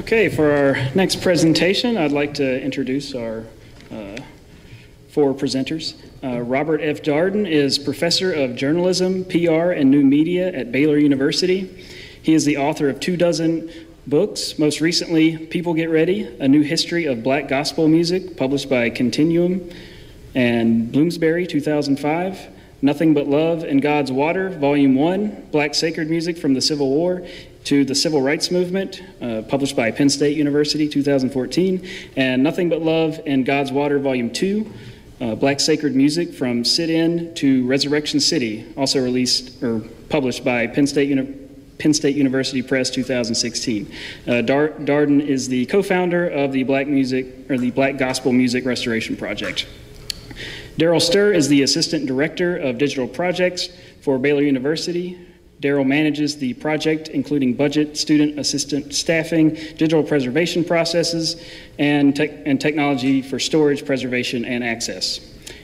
Okay, for our next presentation, I'd like to introduce our uh, four presenters. Uh, Robert F. Darden is professor of journalism, PR, and new media at Baylor University. He is the author of two dozen books, most recently, People Get Ready, A New History of Black Gospel Music, published by Continuum and Bloomsbury, 2005. Nothing But Love and God's Water, Volume 1, Black Sacred Music from the Civil War to the Civil Rights Movement, uh, published by Penn State University, 2014. And Nothing But Love and God's Water, Volume 2, uh, Black Sacred Music from Sit In to Resurrection City, also released or published by Penn State, Uni- Penn State University Press 2016. Uh, Dar- Darden is the co founder of the Black Music or the Black Gospel Music Restoration Project. Darryl Stuhr is the Assistant Director of Digital Projects for Baylor University. Darryl manages the project, including budget, student assistant staffing, digital preservation processes, and, tech and technology for storage, preservation, and access.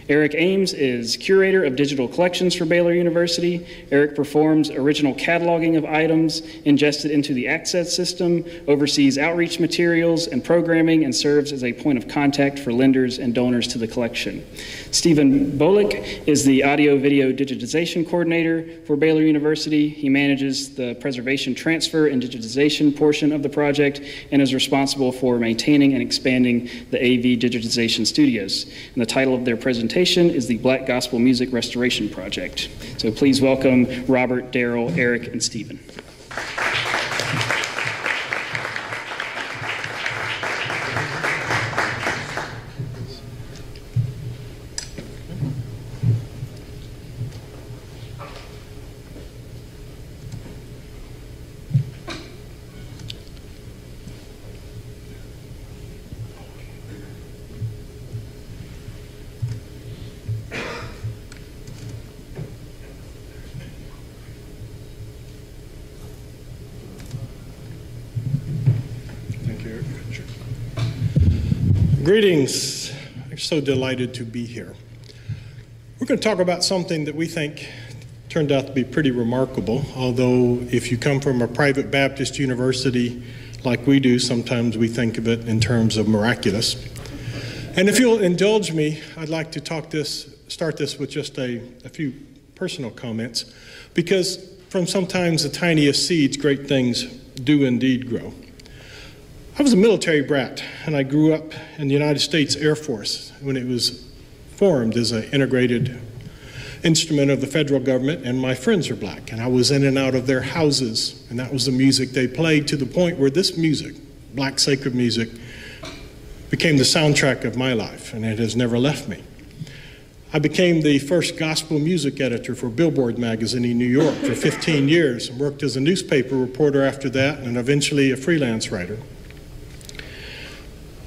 Eric Ames is curator of digital collections for Baylor University. Eric performs original cataloging of items ingested into the Access system, oversees outreach materials and programming, and serves as a point of contact for lenders and donors to the collection. Stephen Bolech is the audio video digitization coordinator for Baylor University. He manages the preservation, transfer, and digitization portion of the project and is responsible for maintaining and expanding the AV digitization studios. And the title of their presentation is the Black Gospel Music Restoration Project. So please welcome Robert, Darryl, Eric, and Stephen. Greetings. I'm so delighted to be here. We're going to talk about something that we think turned out to be pretty remarkable, although if you come from a private Baptist university like we do, sometimes we think of it in terms of miraculous. And if you'll indulge me, I'd like to talk this, start this with just a, a few personal comments, because from sometimes the tiniest seeds, great things do indeed grow. I was a military brat, and I grew up in the United States Air Force when it was formed as an integrated instrument of the federal government, and my friends are black, and I was in and out of their houses, and that was the music they played to the point where this music, black sacred music, became the soundtrack of my life, and it has never left me. I became the first gospel music editor for Billboard magazine in New York for 15 years and worked as a newspaper reporter after that and eventually a freelance writer.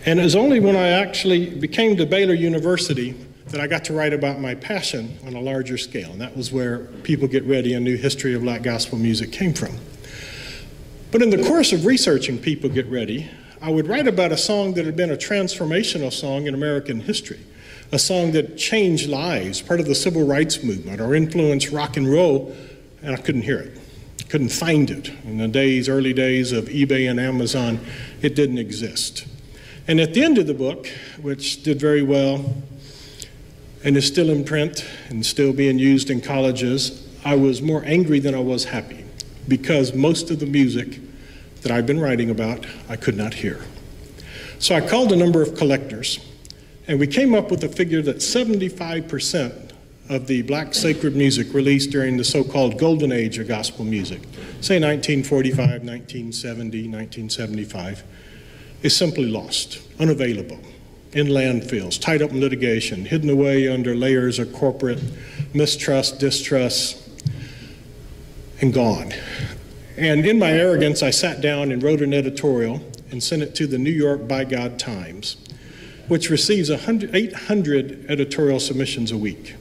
And it was only when I actually became to Baylor University that I got to write about my passion on a larger scale. And that was where People Get Ready, a new history of black gospel music came from. But in the course of researching People Get Ready, I would write about a song that had been a transformational song in American history, a song that changed lives, part of the civil rights movement, or influenced rock and roll, and I couldn't hear it. Couldn't find it. In the days, early days of eBay and Amazon, it didn't exist. And at the end of the book, which did very well and is still in print and still being used in colleges, I was more angry than I was happy because most of the music that I've been writing about I could not hear. So I called a number of collectors and we came up with a figure that 75% of the black sacred music released during the so called golden age of gospel music, say 1945, 1970, 1975 is simply lost, unavailable, in landfills, tied up in litigation, hidden away under layers of corporate mistrust, distrust, and gone. And in my arrogance, I sat down and wrote an editorial and sent it to the New York By God Times, which receives 800 editorial submissions a week.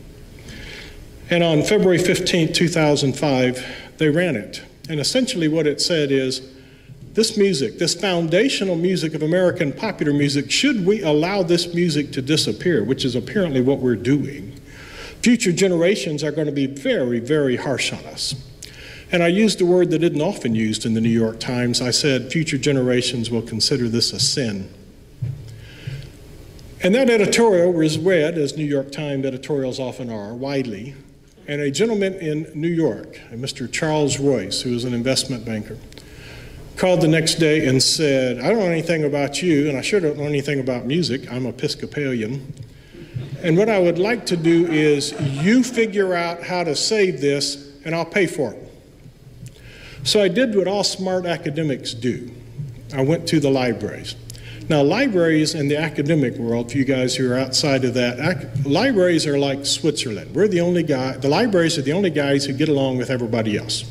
And on February 15, 2005, they ran it. And essentially, what it said is, this music, this foundational music of American popular music, should we allow this music to disappear, which is apparently what we're doing, future generations are going to be very, very harsh on us. And I used a word that isn't often used in the New York Times. I said, future generations will consider this a sin. And that editorial was read, as New York Times editorials often are, widely. And a gentleman in New York, Mr. Charles Royce, who is an investment banker, called the next day and said, I don't know anything about you, and I sure don't know anything about music. I'm Episcopalian. And what I would like to do is you figure out how to save this, and I'll pay for it. So I did what all smart academics do I went to the libraries. Now, libraries in the academic world, for you guys who are outside of that, libraries are like Switzerland. We're the only guy, the libraries are the only guys who get along with everybody else.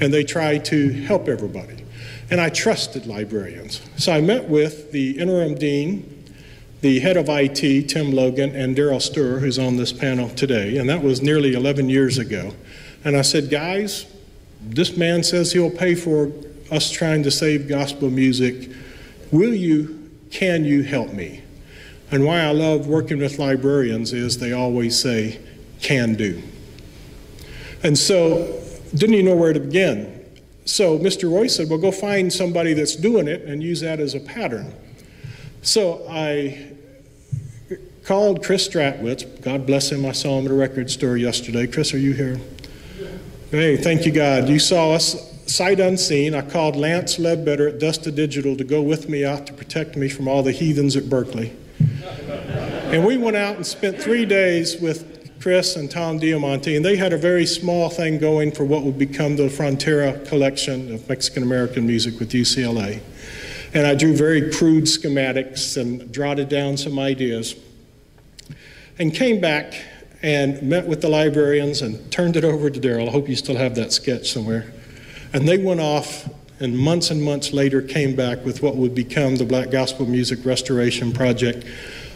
And they try to help everybody. And I trusted librarians. So I met with the interim dean, the head of IT, Tim Logan, and Darryl Stuhr, who's on this panel today. And that was nearly 11 years ago. And I said, guys, this man says he'll pay for us trying to save gospel music. Will you can you help me? And why I love working with librarians is they always say, can do. And so, didn't even know where to begin. So, Mr. Roy said, well, go find somebody that's doing it and use that as a pattern. So, I called Chris Strachwitz. God bless him. I saw him at a record store yesterday. Chris, are you here? Hey, thank you, God. You saw us sight unseen, I called Lance Ledbetter at Dust-to-Digital to go with me out to protect me from all the heathens at Berkeley. and we went out and spent three days with Chris and Tom Diamant, and they had a very small thing going for what would become the Frontera collection of Mexican American music with UCLA. And I drew very crude schematics and jotted down some ideas. And came back and met with the librarians and turned it over to Darryl. I hope you still have that sketch somewhere. And they went off and months and months later came back with what would become the Black Gospel Music Restoration Project,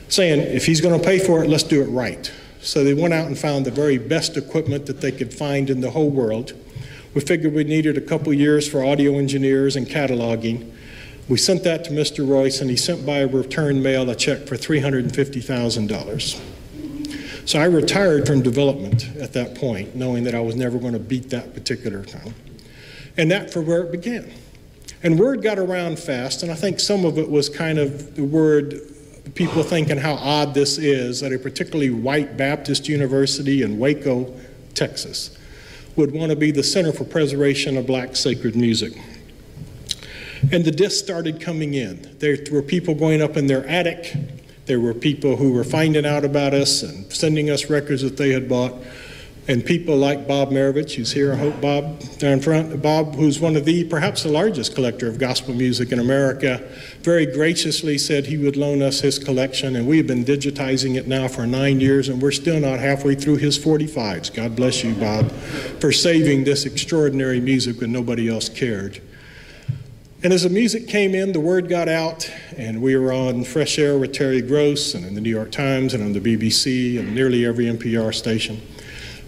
saying, if he's going to pay for it, let's do it right. So they went out and found the very best equipment that they could find in the whole world. We figured we needed a couple years for audio engineers and cataloging. We sent that to Mr. Royce, and he sent by return mail a check for $350,000. So I retired from development at that point, knowing that I was never going to beat that particular time. And that for where it began. And word got around fast, and I think some of it was kind of the word people thinking how odd this is that a particularly white Baptist university in Waco, Texas, would want to be the center for preservation of black sacred music. And the discs started coming in. There were people going up in their attic. There were people who were finding out about us and sending us records that they had bought and people like Bob Marovich, who's here, I hope Bob down front, Bob, who's one of the, perhaps the largest collector of gospel music in America, very graciously said he would loan us his collection, and we've been digitizing it now for nine years, and we're still not halfway through his 45s. God bless you, Bob, for saving this extraordinary music when nobody else cared. And as the music came in, the word got out, and we were on Fresh Air with Terry Gross, and in the New York Times, and on the BBC, and nearly every NPR station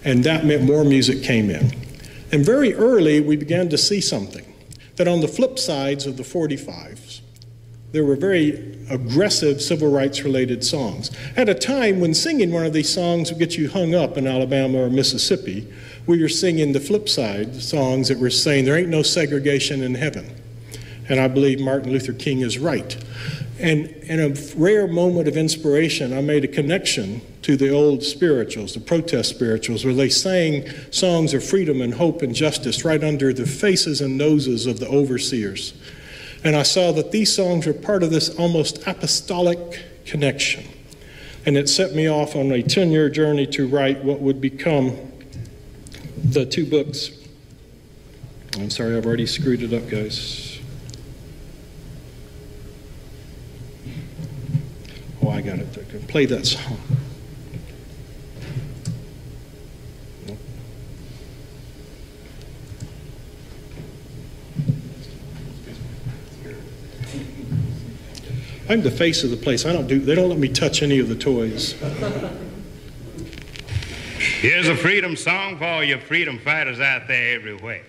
and that meant more music came in. And very early, we began to see something that on the flip sides of the 45s, there were very aggressive civil rights related songs. At a time when singing one of these songs would get you hung up in Alabama or Mississippi, we were singing the flip side songs that were saying there ain't no segregation in heaven. And I believe Martin Luther King is right. And in a rare moment of inspiration, I made a connection to the old spirituals, the protest spirituals, where they sang songs of freedom and hope and justice right under the faces and noses of the overseers. And I saw that these songs were part of this almost apostolic connection. And it set me off on a 10 year journey to write what would become the two books. I'm sorry, I've already screwed it up, guys. I got it. Play that song. I'm the face of the place. I don't do. They don't let me touch any of the toys. Here's a freedom song for all your freedom fighters out there everywhere.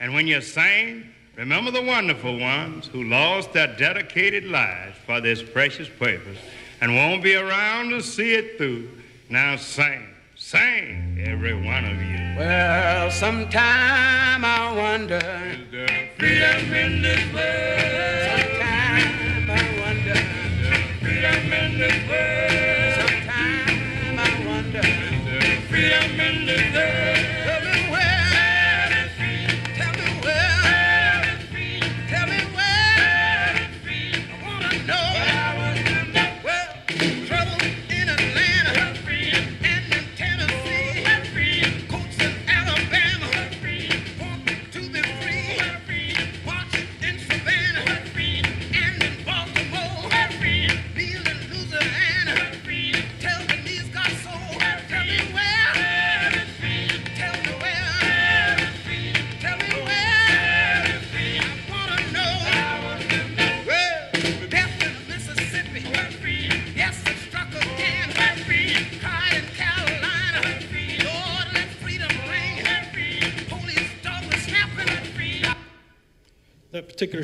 And when you sing, remember the wonderful ones who lost their dedicated lives for this precious purpose and won't be around to see it through. Now sing, sing, every one of you. Well, sometime I wonder. Is there freedom in this world? Sometime I wonder. Is there freedom in this world? Sometime I wonder. Is there freedom in this world?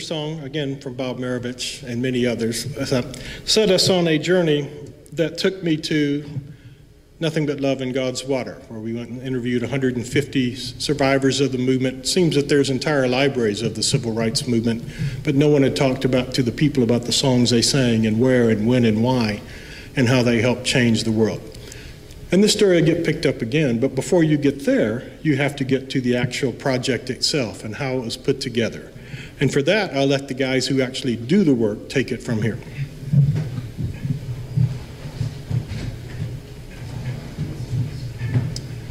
Song, again from Bob Marovich and many others, set us on a journey that took me to Nothing But Love in God's Water, where we went and interviewed 150 survivors of the movement. Seems that there's entire libraries of the civil rights movement, but no one had talked about to the people about the songs they sang and where and when and why and how they helped change the world. And this story will get picked up again, but before you get there, you have to get to the actual project itself and how it was put together. And for that, I'll let the guys who actually do the work take it from here.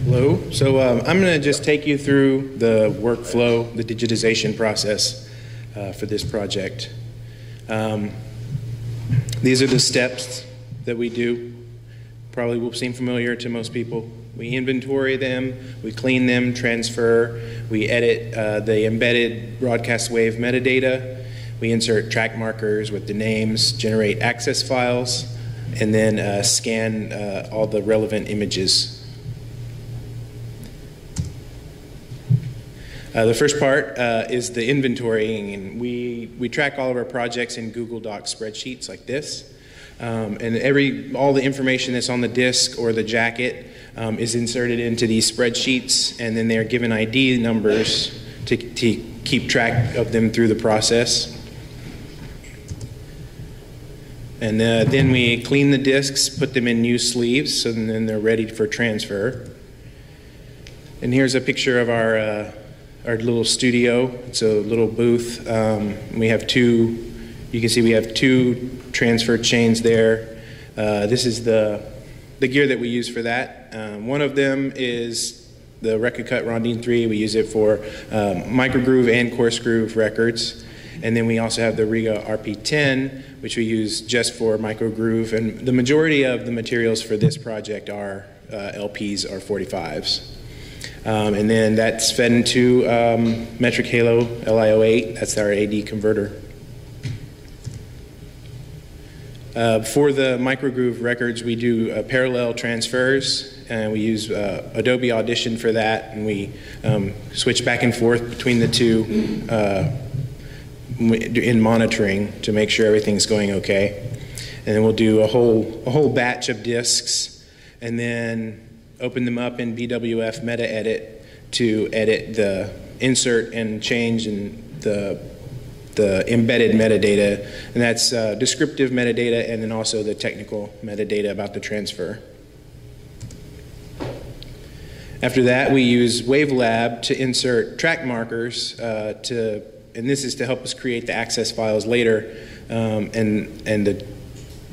Hello. So um, I'm going to just take you through the workflow, the digitization process uh, for this project. Um, these are the steps that we do. Probably will seem familiar to most people. We inventory them, we clean them, transfer, we edit uh, the embedded broadcast wave metadata, we insert track markers with the names, generate access files, and then uh, scan uh, all the relevant images Uh, the first part uh, is the inventorying, and we, we track all of our projects in Google Docs spreadsheets like this. Um, and every all the information that's on the disk or the jacket um, is inserted into these spreadsheets, and then they are given ID numbers to, to keep track of them through the process. And uh, then we clean the disks, put them in new sleeves, and then they're ready for transfer. And here's a picture of our uh, our little studio. It's a little booth. Um, we have two. You can see we have two transfer chains there. Uh, this is the the gear that we use for that. Um, one of them is the Rek-O-Kut Rondine 3. We use it for um, microgroove and coarse groove records. And then we also have the Rega RP10, which we use just for microgroove. And the majority of the materials for this project are uh, LPs or 45s. Um, and then that's fed into um, Metric Halo LIO8. That's our AD converter. Uh, for the microgroove records, we do uh, parallel transfers, and we use uh, Adobe Audition for that, and we um, switch back and forth between the two uh, in monitoring to make sure everything's going okay. And then we'll do a whole a whole batch of discs, and then open them up in BWF Meta Edit to edit the insert and change in the the embedded metadata, and that's uh, descriptive metadata and then also the technical metadata about the transfer. After that, we use WaveLab to insert track markers uh, to, and this is to help us create the access files later, um, and and the,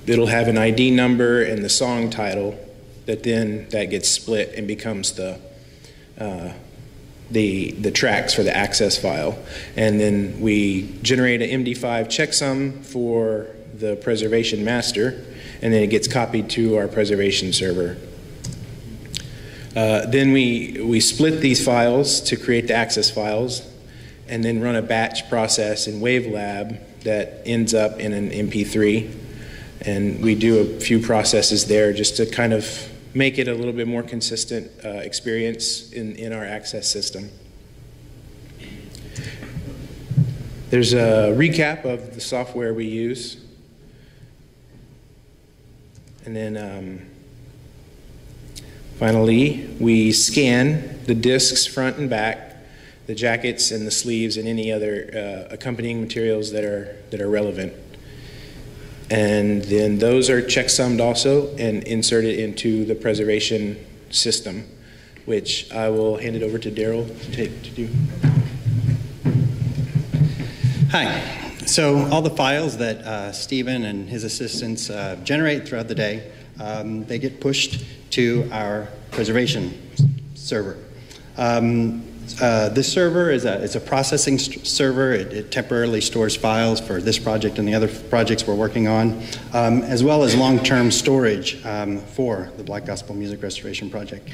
it'll have an ID number and the song title that then that gets split and becomes the uh, the, the tracks for the access file. And then we generate an MD5 checksum for the preservation master, and then it gets copied to our preservation server. Uh, then we, we split these files to create the access files, and then run a batch process in WaveLab that ends up in an MP3. And we do a few processes there just to kind of make it a little bit more consistent uh, experience in, in our access system. There's a recap of the software we use. And then um, finally, we scan the discs front and back, the jackets and the sleeves, and any other uh, accompanying materials that are that are relevant. And then those are checksummed also and inserted into the preservation system, which I will hand it over to Darryl to take to do. Hi. So all the files that uh, Stephen and his assistants uh, generate throughout the day, um, they get pushed to our preservation server. Um, uh, this server is a, it's a processing server. It, it, temporarily stores files for this project and the other projects we're working on, um, as well as long-term storage um, for the Black Gospel Music Restoration Project.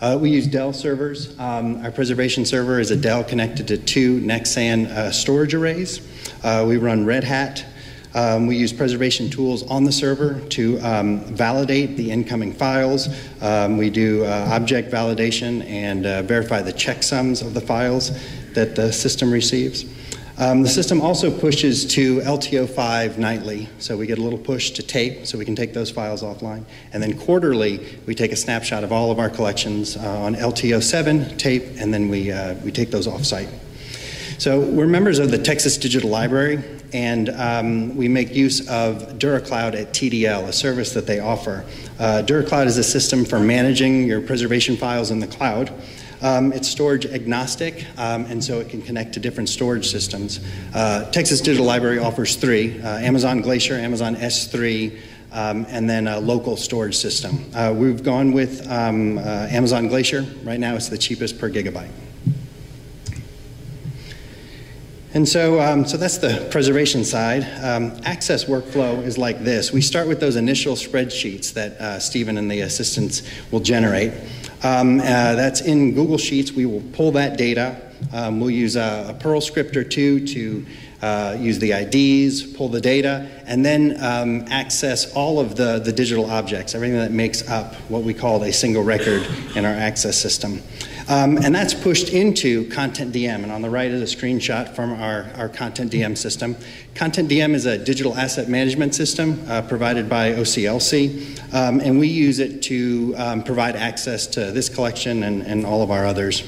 Uh, we use Dell servers. Um, our preservation server is a Dell connected to two Nexsan uh, storage arrays. Uh, we run Red Hat um, we use preservation tools on the server to um, validate the incoming files. Um, we do uh, object validation and uh, verify the checksums of the files that the system receives. Um, the system also pushes to LTO5 nightly, so we get a little push to tape so we can take those files offline. And then quarterly, we take a snapshot of all of our collections uh, on LTO7 tape, and then we, uh, we take those offsite. So we're members of the Texas Digital Library, and um, we make use of DuraCloud at TDL, a service that they offer. Uh, DuraCloud is a system for managing your preservation files in the cloud. Um, it's storage agnostic, um, and so it can connect to different storage systems. Uh, Texas Digital Library offers three uh, Amazon Glacier, Amazon S3, um, and then a local storage system. Uh, we've gone with um, uh, Amazon Glacier. Right now, it's the cheapest per gigabyte. And so, um, so that's the preservation side. Um, access workflow is like this. We start with those initial spreadsheets that uh, Stephen and the assistants will generate. Um, uh, that's in Google Sheets. We will pull that data. Um, we'll use a, a, Perl script or two to uh, use the IDs, pull the data, and then um, access all of the, the digital objects, everything that makes up what we call a single record in our access system. Um, and that's pushed into Content DM. And on the right is a screenshot from our, our Content DM system. Content DM is a digital asset management system uh, provided by OCLC, um, and we use it to um, provide access to this collection and, and all of our others.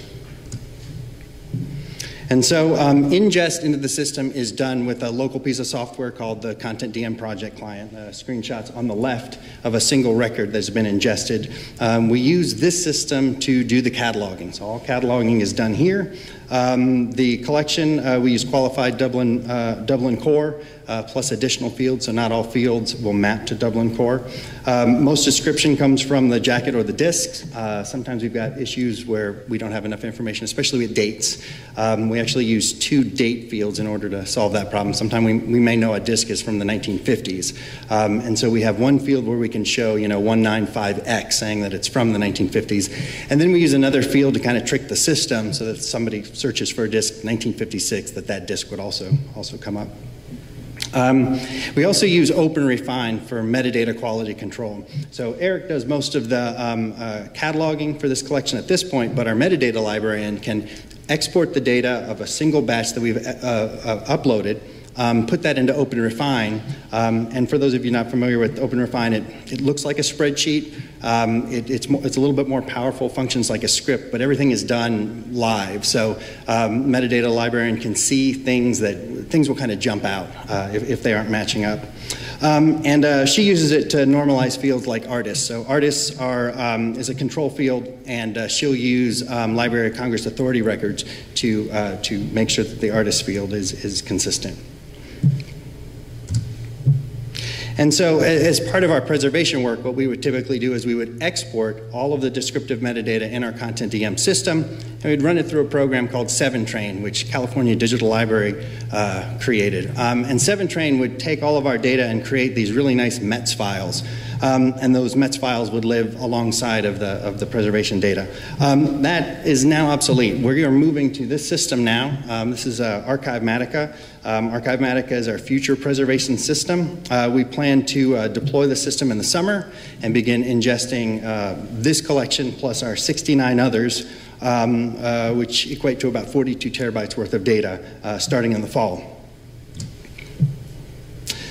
And so um, ingest into the system is done with a local piece of software called the Content DM Project Client. Uh, screenshots on the left of a single record that's been ingested. Um, we use this system to do the cataloging. So all cataloging is done here. Um, the collection, uh, we use qualified Dublin, uh, Dublin core uh, plus additional fields, so not all fields will map to Dublin core. Um, most description comes from the jacket or the discs. Uh, sometimes we've got issues where we don't have enough information, especially with dates. Um, we actually use two date fields in order to solve that problem. Sometimes we, we may know a disc is from the 1950s. Um, and so we have one field where we can show, you know, 195X saying that it's from the 1950s. And then we use another field to kind of trick the system so that somebody searches for a disc 1956, that that disc would also, also come up. Um, we also use OpenRefine for metadata quality control. So Eric does most of the um, uh, cataloging for this collection at this point, but our metadata librarian can export the data of a single batch that we've uh, uh, uploaded um, put that into OpenRefine. Um, and for those of you not familiar with OpenRefine, it, it looks like a spreadsheet. Um, it, it's, it's a little bit more powerful, functions like a script, but everything is done live. So um, metadata librarian can see things that things will kind of jump out uh, if, if, they aren't matching up. Um, and uh, she uses it to normalize fields like artists. So artists are um, is a control field, and uh, she'll use Library of Congress authority records to uh, to make sure that the artist field is is consistent. And so, as part of our preservation work, what we would typically do is we would export all of the descriptive metadata in our Content DM system, and we'd run it through a program called 7Train, which California Digital Library uh, created. Um, and 7Train would take all of our data and create these really nice METS files. Um, and those METS files would live alongside of the, of the preservation data. Um, that is now obsolete. We are moving to this system now. Um, this is uh, Archivematica. Um, Archivematica is our future preservation system. Uh, we plan to uh, deploy the system in the summer and begin ingesting uh, this collection plus our 69 others, um, uh, which equate to about 42 terabytes worth of data uh, starting in the fall.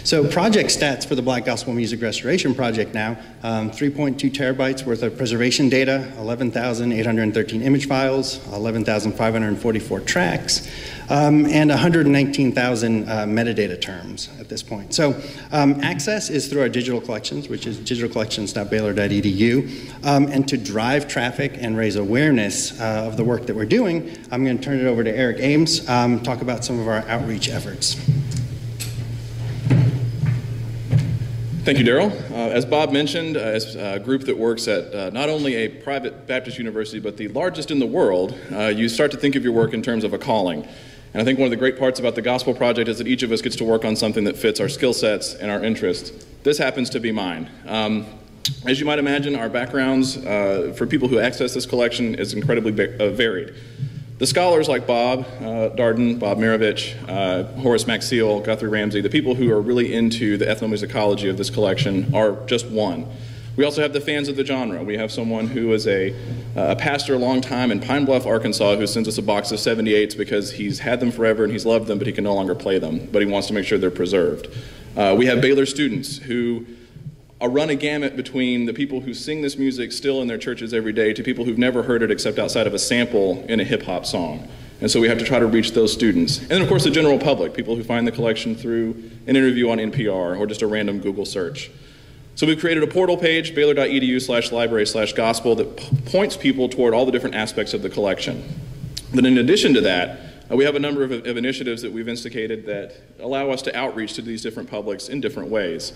So project stats for the Black Gospel Music Restoration Project now, um, 3.2 terabytes worth of preservation data, 11,813 image files, 11,544 tracks, um, and 119,000 uh, metadata terms at this point. So um, access is through our digital collections, which is digitalcollections.baylor.edu. Um, and to drive traffic and raise awareness uh, of the work that we're doing, I'm going to turn it over to Eric Ames, um, talk about some of our outreach efforts. Thank you, Darryl. Uh, as Bob mentioned, uh, as a group that works at uh, not only a private Baptist university, but the largest in the world, uh, you start to think of your work in terms of a calling. And I think one of the great parts about the Gospel Project is that each of us gets to work on something that fits our skill sets and our interests. This happens to be mine. Um, as you might imagine, our backgrounds uh, for people who access this collection is incredibly uh, varied. The scholars like Bob uh, Darden, Bob Marovich, uh, Horace Maxile, Guthrie Ramsey, the people who are really into the ethnomusicology of this collection are just one. We also have the fans of the genre. We have someone who is a, a pastor a long time in Pine Bluff, Arkansas, who sends us a box of 78s because he's had them forever and he's loved them, but he can no longer play them, but he wants to make sure they're preserved. Uh, we have Baylor students who a run a gamut between the people who sing this music still in their churches every day to people who've never heard it except outside of a sample in a hip hop song. And so we have to try to reach those students. And then, of course, the general public, people who find the collection through an interview on NPR or just a random Google search. So we've created a portal page, baylor.edu slash library slash gospel, that points people toward all the different aspects of the collection. But in addition to that, uh, we have a number of, of initiatives that we've instigated that allow us to outreach to these different publics in different ways.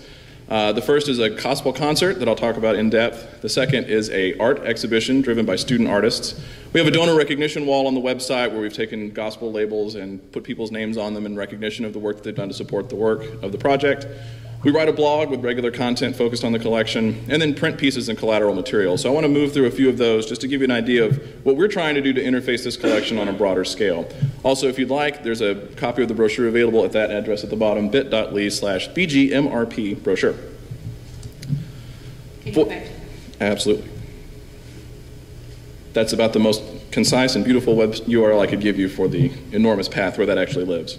Uh, the first is a gospel concert that I'll talk about in depth. The second is a art exhibition driven by student artists. We have a donor recognition wall on the website where we've taken gospel labels and put people's names on them in recognition of the work that they've done to support the work of the project. We write a blog with regular content focused on the collection, and then print pieces and collateral material. So I want to move through a few of those just to give you an idea of what we're trying to do to interface this collection on a broader scale. Also, if you'd like, there's a copy of the brochure available at that address at the bottom, bit.ly slash bgmrp brochure. Can you For- go back to Absolutely. That's about the most concise and beautiful web URL I could give you for the enormous path where that actually lives.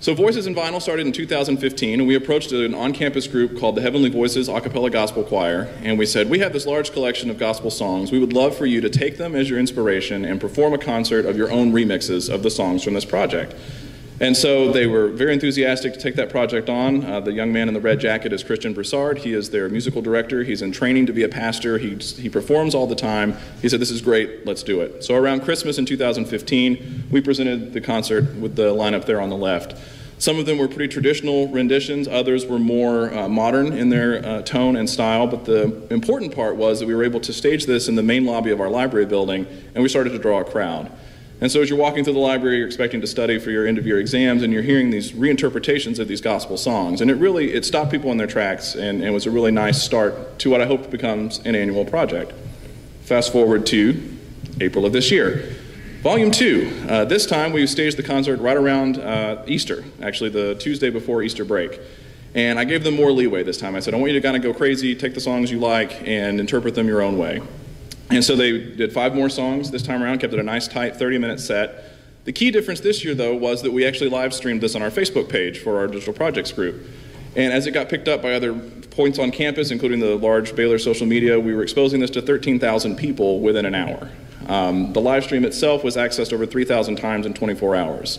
So, Voices in Vinyl started in 2015, and we approached an on campus group called the Heavenly Voices A Cappella Gospel Choir, and we said, We have this large collection of gospel songs. We would love for you to take them as your inspiration and perform a concert of your own remixes of the songs from this project. And so they were very enthusiastic to take that project on. Uh, the young man in the red jacket is Christian Broussard. He is their musical director. He's in training to be a pastor. He, he performs all the time. He said, This is great, let's do it. So around Christmas in 2015, we presented the concert with the lineup there on the left. Some of them were pretty traditional renditions, others were more uh, modern in their uh, tone and style. But the important part was that we were able to stage this in the main lobby of our library building, and we started to draw a crowd. And so as you're walking through the library, you're expecting to study for your end of year exams, and you're hearing these reinterpretations of these gospel songs. And it really it stopped people in their tracks and, and was a really nice start to what I hope becomes an annual project. Fast forward to April of this year. Volume two. Uh, this time we staged the concert right around uh, Easter, actually the Tuesday before Easter break. And I gave them more leeway this time. I said, I want you to kind of go crazy, take the songs you like, and interpret them your own way. And so they did five more songs this time around, kept it a nice, tight 30 minute set. The key difference this year, though, was that we actually live streamed this on our Facebook page for our digital projects group. And as it got picked up by other points on campus, including the large Baylor social media, we were exposing this to 13,000 people within an hour. Um, the live stream itself was accessed over 3,000 times in 24 hours.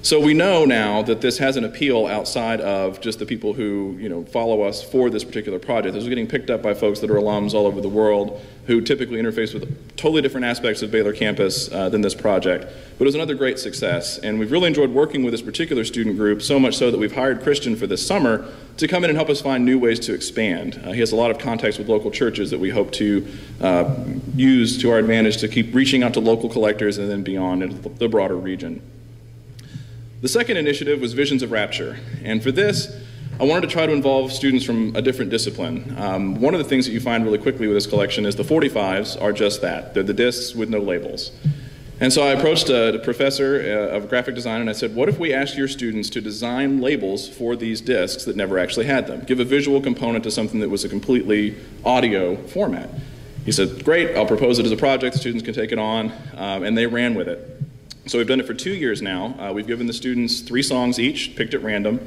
So we know now that this has an appeal outside of just the people who you know follow us for this particular project. This is getting picked up by folks that are alums all over the world who typically interface with totally different aspects of Baylor campus uh, than this project. But it was another great success, and we've really enjoyed working with this particular student group so much so that we've hired Christian for this summer to come in and help us find new ways to expand. Uh, he has a lot of contacts with local churches that we hope to uh, use to our advantage to keep reaching out to local collectors and then beyond into the broader region. The second initiative was Visions of Rapture. And for this, I wanted to try to involve students from a different discipline. Um, one of the things that you find really quickly with this collection is the 45s are just that they're the discs with no labels. And so I approached a professor uh, of graphic design and I said, What if we asked your students to design labels for these discs that never actually had them? Give a visual component to something that was a completely audio format. He said, Great, I'll propose it as a project, the students can take it on, um, and they ran with it. So we've done it for two years now. Uh, we've given the students three songs each, picked at random.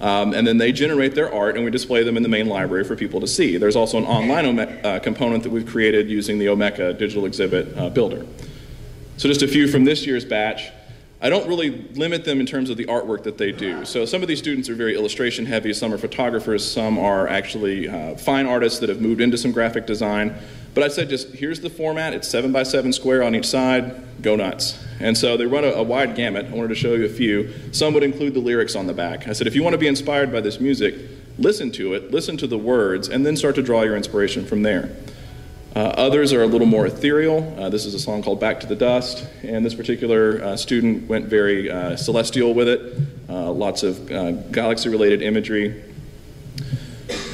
Um, and then they generate their art and we display them in the main library for people to see. There's also an online Ome- uh, component that we've created using the Omeka digital exhibit uh, builder. So just a few from this year's batch. I don't really limit them in terms of the artwork that they do. So some of these students are very illustration heavy, some are photographers, some are actually uh, fine artists that have moved into some graphic design. But I said just here's the format, it's seven by seven square on each side, go nuts. And so they run a, a wide gamut. I wanted to show you a few. Some would include the lyrics on the back. I said if you want to be inspired by this music, listen to it, listen to the words, and then start to draw your inspiration from there. Uh, others are a little more ethereal. Uh, this is a song called Back to the Dust, and this particular uh, student went very uh, celestial with it, uh, lots of uh, galaxy related imagery.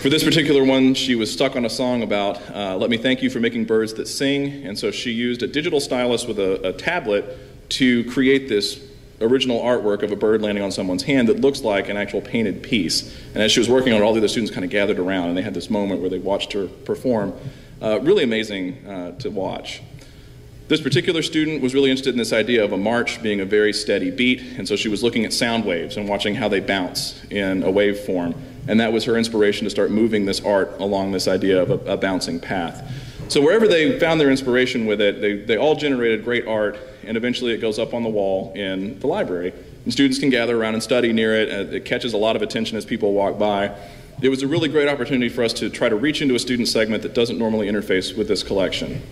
For this particular one, she was stuck on a song about, let me thank you for making birds that sing, and so she used a digital stylus with a, a tablet to create this original artwork of a bird landing on someone's hand that looks like an actual painted piece. And as she was working on it, all the other students kind of gathered around and they had this moment where they watched her perform. Uh, really amazing uh, to watch. This particular student was really interested in this idea of a march being a very steady beat, and so she was looking at sound waves and watching how they bounce in a wave form. And that was her inspiration to start moving this art along this idea of a, a bouncing path. So wherever they found their inspiration with it, they, they all generated great art, and eventually it goes up on the wall in the library. And students can gather around and study near it. Uh, it catches a lot of attention as people walk by it was a really great opportunity for us to try to reach into a student segment that doesn't normally interface with this collection.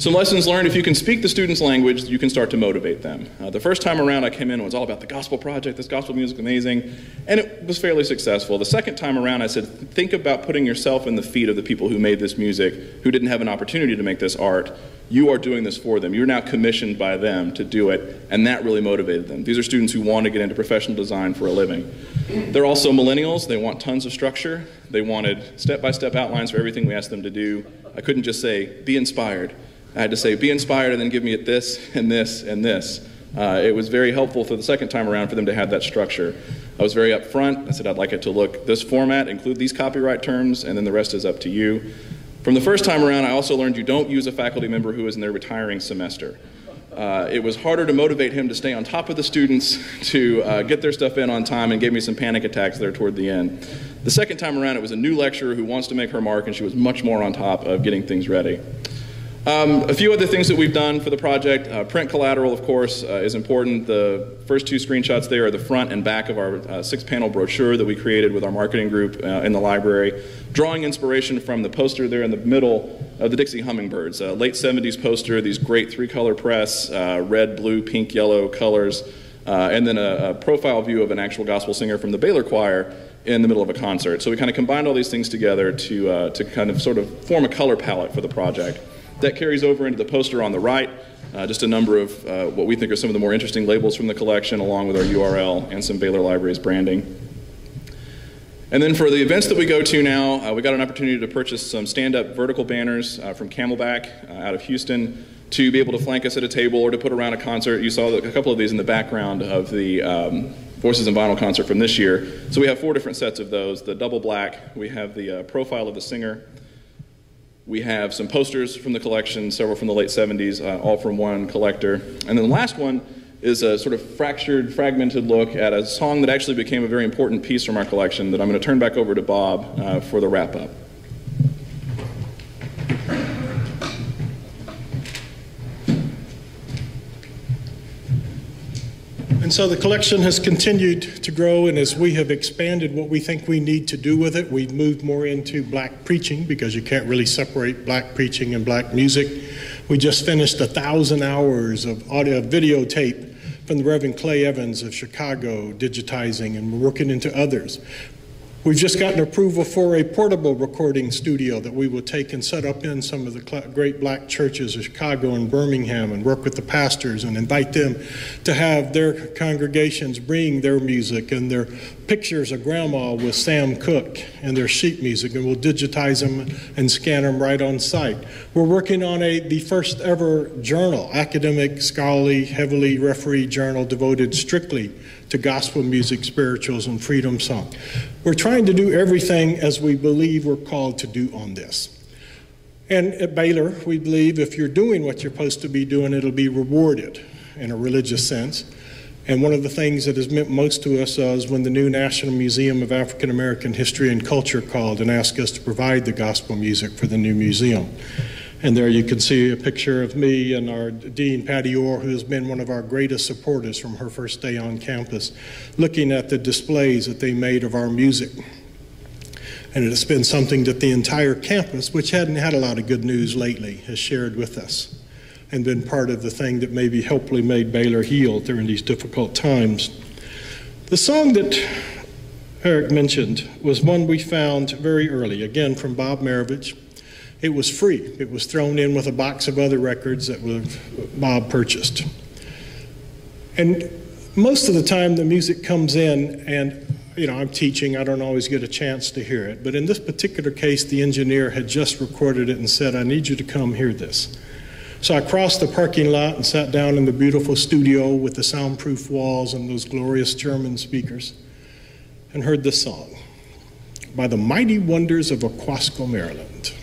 Some lessons learned if you can speak the student's language, you can start to motivate them. Uh, the first time around I came in, it was all about the gospel project, this gospel music amazing, and it was fairly successful. The second time around, I said, think about putting yourself in the feet of the people who made this music, who didn't have an opportunity to make this art. You are doing this for them. You're now commissioned by them to do it, and that really motivated them. These are students who want to get into professional design for a living. They're also millennials. They want tons of structure. They wanted step by step outlines for everything we asked them to do. I couldn't just say, be inspired. I had to say, be inspired and then give me it this and this and this. Uh, it was very helpful for the second time around for them to have that structure. I was very upfront. I said, I'd like it to look this format, include these copyright terms, and then the rest is up to you. From the first time around, I also learned you don't use a faculty member who is in their retiring semester. Uh, it was harder to motivate him to stay on top of the students, to uh, get their stuff in on time, and gave me some panic attacks there toward the end. The second time around, it was a new lecturer who wants to make her mark, and she was much more on top of getting things ready. Um, a few other things that we've done for the project. Uh, print collateral, of course, uh, is important. The first two screenshots there are the front and back of our uh, six panel brochure that we created with our marketing group uh, in the library. Drawing inspiration from the poster there in the middle of the Dixie Hummingbirds, a late 70s poster, these great three color press, uh, red, blue, pink, yellow colors, uh, and then a, a profile view of an actual gospel singer from the Baylor Choir in the middle of a concert. So we kind of combined all these things together to, to kind of sort of form a color palette for the project. That carries over into the poster on the right, uh, just a number of uh, what we think are some of the more interesting labels from the collection, along with our URL and some Baylor Libraries branding. And then for the events that we go to now, uh, we got an opportunity to purchase some stand up vertical banners uh, from Camelback uh, out of Houston to be able to flank us at a table or to put around a concert. You saw a couple of these in the background of the um, Voices in Vinyl concert from this year. So we have four different sets of those the double black, we have the uh, profile of the singer. We have some posters from the collection, several from the late 70s, uh, all from one collector. And then the last one is a sort of fractured, fragmented look at a song that actually became a very important piece from our collection that I'm going to turn back over to Bob uh, for the wrap up. And so the collection has continued to grow, and as we have expanded what we think we need to do with it, we've moved more into black preaching because you can't really separate black preaching and black music. We just finished a thousand hours of audio videotape from the Reverend Clay Evans of Chicago digitizing, and we're working into others. We've just gotten approval for a portable recording studio that we will take and set up in some of the great black churches of Chicago and Birmingham and work with the pastors and invite them to have their congregations bring their music and their pictures of grandma with Sam Cooke and their sheet music, and we'll digitize them and scan them right on site. We're working on a the first ever journal, academic, scholarly, heavily refereed journal devoted strictly to gospel music, spirituals, and freedom song. We're trying to do everything as we believe we're called to do on this. And at Baylor, we believe if you're doing what you're supposed to be doing, it'll be rewarded in a religious sense. And one of the things that has meant most to us uh, is when the new National Museum of African American History and Culture called and asked us to provide the gospel music for the new museum. And there you can see a picture of me and our Dean, Pattie Orr, who has been one of our greatest supporters from her first day on campus, looking at the displays that they made of our music. And it has been something that the entire campus, which hadn't had a lot of good news lately, has shared with us and been part of the thing that maybe helpfully made Baylor heal during these difficult times. The song that Eric mentioned was one we found very early, again from Bob Marovich. It was free. It was thrown in with a box of other records that Bob purchased. And most of the time, the music comes in, and you know, I'm teaching, I don't always get a chance to hear it. But in this particular case, the engineer had just recorded it and said, I need you to come hear this. So I crossed the parking lot and sat down in the beautiful studio with the soundproof walls and those glorious German speakers and heard this song by the mighty wonders of Aquasco, Maryland.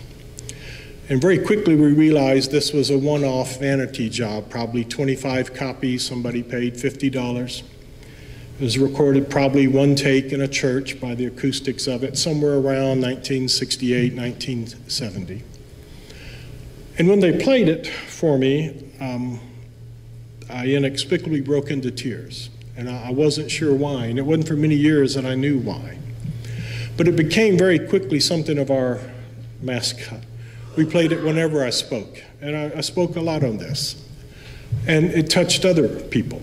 And very quickly we realized this was a one off vanity job, probably 25 copies, somebody paid $50. It was recorded probably one take in a church by the acoustics of it, somewhere around 1968, 1970. And when they played it for me, um, I inexplicably broke into tears. And I wasn't sure why. And it wasn't for many years that I knew why. But it became very quickly something of our mascot. We played it whenever I spoke. And I, I spoke a lot on this. And it touched other people.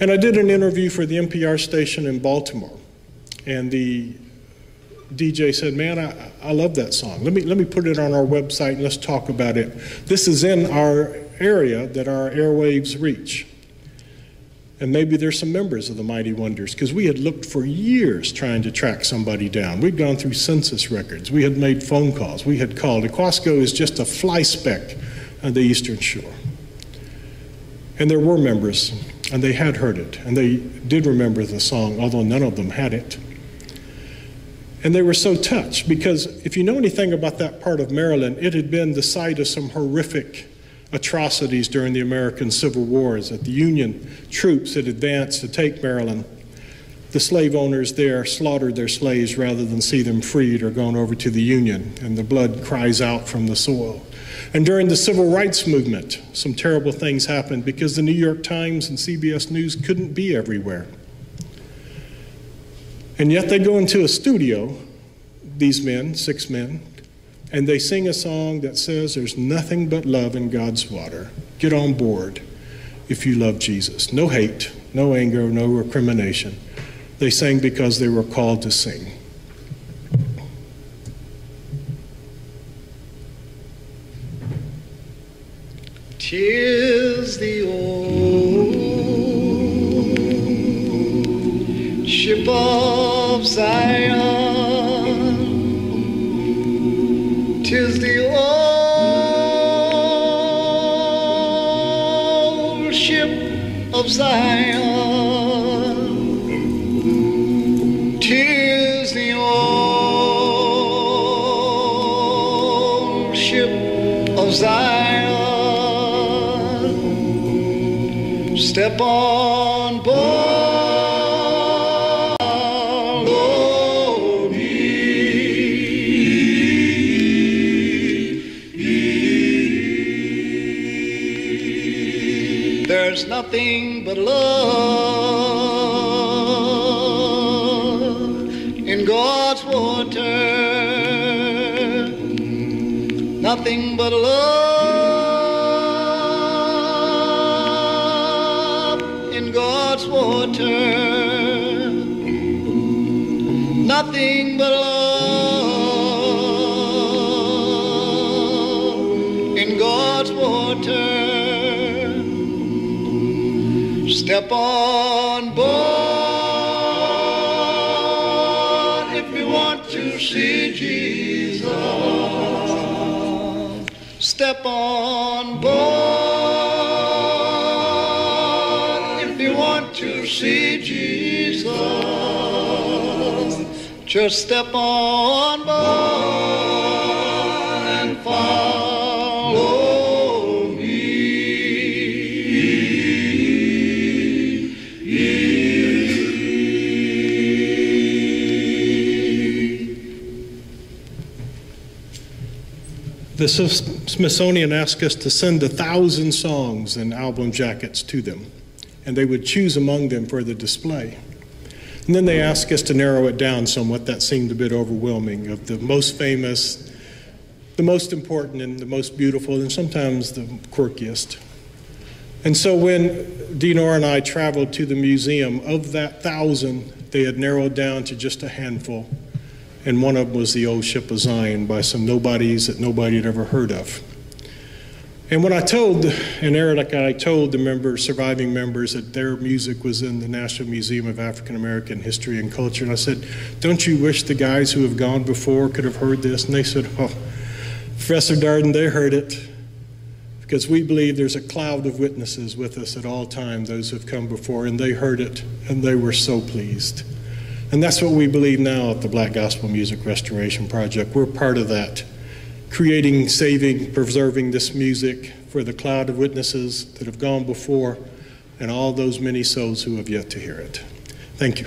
And I did an interview for the NPR station in Baltimore. And the DJ said, Man, I, I love that song. Let me, let me put it on our website and let's talk about it. This is in our area that our airwaves reach. And maybe there's some members of the Mighty Wonders, because we had looked for years trying to track somebody down. We'd gone through census records, we had made phone calls, we had called. Aquasco is just a fly speck on the Eastern Shore. And there were members, and they had heard it, and they did remember the song, although none of them had it. And they were so touched because if you know anything about that part of Maryland, it had been the site of some horrific atrocities during the American Civil Wars that the Union troops had advanced to take Maryland. The slave owners there slaughtered their slaves rather than see them freed or gone over to the Union, and the blood cries out from the soil. And during the civil rights movement, some terrible things happened because the New York Times and CBS News couldn't be everywhere. And yet they go into a studio, these men, six men, and they sing a song that says, There's nothing but love in God's water. Get on board if you love Jesus. No hate, no anger, no recrimination. They sang because they were called to sing. Tis the old ship of Zion. Tis the old ship of Zion. Tis the old ship of Zion. Step on but oh love in God's water. Nothing but love in God's water. Step on step on board if you want to see Jesus. Just step on board and follow me. This is Smithsonian asked us to send a thousand songs and album jackets to them, and they would choose among them for the display. And then they asked us to narrow it down somewhat. That seemed a bit overwhelming of the most famous, the most important, and the most beautiful, and sometimes the quirkiest. And so when Dinor and I traveled to the museum, of that thousand, they had narrowed down to just a handful. And one of them was the old ship of Zion by some nobodies that nobody had ever heard of. And when I told, and Eric, I told the members, surviving members, that their music was in the National Museum of African American History and Culture, and I said, Don't you wish the guys who have gone before could have heard this? And they said, Oh, Professor Darden, they heard it. Because we believe there's a cloud of witnesses with us at all times, those who have come before, and they heard it, and they were so pleased. And that's what we believe now at the Black Gospel Music Restoration Project. We're part of that creating, saving, preserving this music for the cloud of witnesses that have gone before and all those many souls who have yet to hear it. Thank you.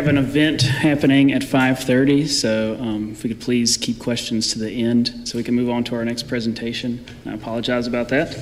Have an event happening at 5:30, so um, if we could please keep questions to the end so we can move on to our next presentation. I apologize about that.